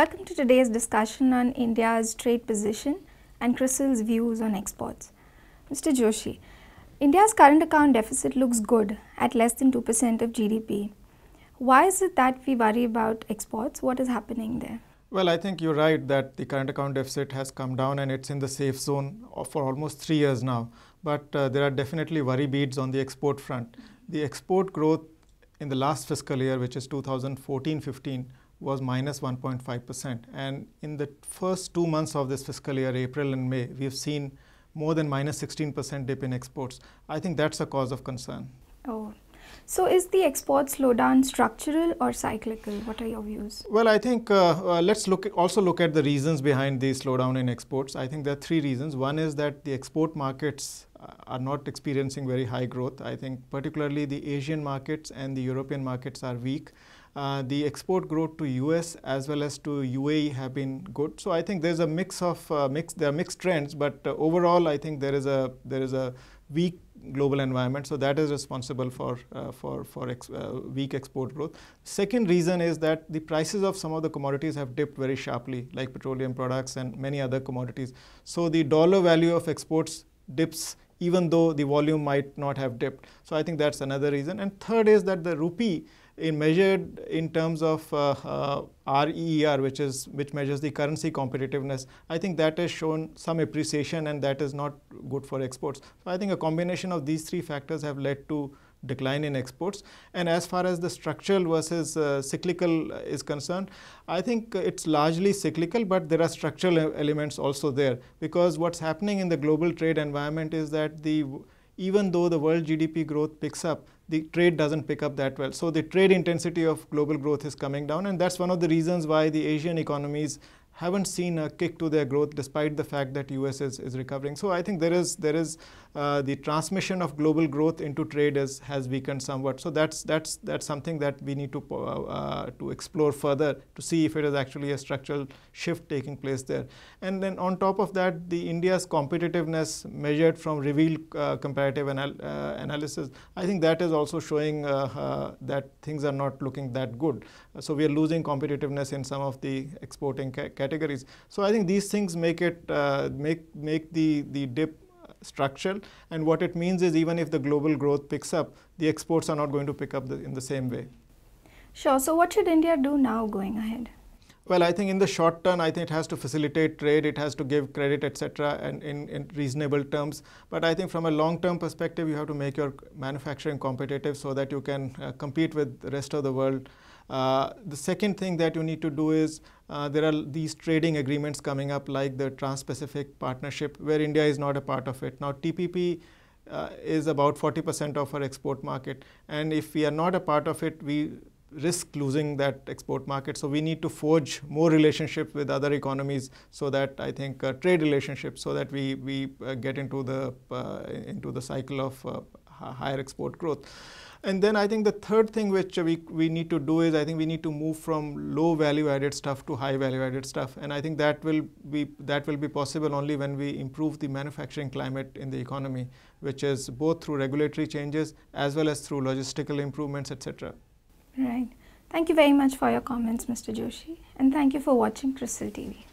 Welcome to today's discussion on India's trade position and CRISIL's views on exports. Mr. Joshi, India's current account deficit looks good at less than 2% of GDP. Why is it that we worry about exports? What is happening there? Well, I think you're right that the current account deficit has come down and it's in the safe zone for almost three years now. But uh, there are definitely worry beads on the export front. The export growth in the last fiscal year, which is 2014 15, was minus 1.5%. And in the first two months of this fiscal year, April and May, we've seen more than minus 16% dip in exports. I think that's a cause of concern. Oh, so is the export slowdown structural or cyclical? What are your views? Well, I think uh, uh, let's look also look at the reasons behind the slowdown in exports. I think there are three reasons. One is that the export markets uh, are not experiencing very high growth. I think particularly the Asian markets and the European markets are weak. Uh, the export growth to US as well as to UAE have been good. So I think there's a mix of uh, mix. There are mixed trends, but uh, overall, I think there is a there is a weak global environment. So that is responsible for uh, for for ex uh, weak export growth. Second reason is that the prices of some of the commodities have dipped very sharply, like petroleum products and many other commodities. So the dollar value of exports dips even though the volume might not have dipped. So I think that's another reason. And third is that the rupee in measured in terms of uh, uh, REER, which is which measures the currency competitiveness, I think that has shown some appreciation, and that is not good for exports. So I think a combination of these three factors have led to decline in exports. And as far as the structural versus uh, cyclical is concerned, I think it's largely cyclical, but there are structural elements also there because what's happening in the global trade environment is that the even though the world GDP growth picks up, the trade doesn't pick up that well. So the trade intensity of global growth is coming down, and that's one of the reasons why the Asian economies haven't seen a kick to their growth despite the fact that US is, is recovering. So I think there is there is uh, the transmission of global growth into trade is, has weakened somewhat. So that's that's that's something that we need to uh, uh, to explore further to see if it is actually a structural shift taking place there. And then on top of that, the India's competitiveness measured from reveal uh, comparative anal uh, analysis, I think that is also showing uh, that things are not looking that good. so we are losing competitiveness in some of the exporting categories. So I think these things make it uh, make make the the dip structural. And what it means is even if the global growth picks up the exports are not going to pick up the, in the same way. Sure. So what should india do now going ahead well, I think in the short term, I think it has to facilitate trade, it has to give credit, etc., and in, in reasonable terms. But I think from a long-term perspective, you have to make your manufacturing competitive so that you can uh, compete with the rest of the world. Uh, the second thing that you need to do is uh, there are these trading agreements coming up, like the Trans-Pacific Partnership, where India is not a part of it. Now, TPP uh, is about 40% of our export market, and if we are not a part of it, we risk losing that export market. So we need to forge more relationships with other economies so that I think uh, trade relationships so that we, we uh, get into the, uh, into the cycle of uh, higher export growth. And then I think the third thing which we, we need to do is I think we need to move from low value added stuff to high value added stuff. And I think that will be that will be possible only when we improve the manufacturing climate in the economy, which is both through regulatory changes as well as through logistical improvements, etc. Thank you very much for your comments, Mr. Joshi. And thank you for watching CRISIL TV.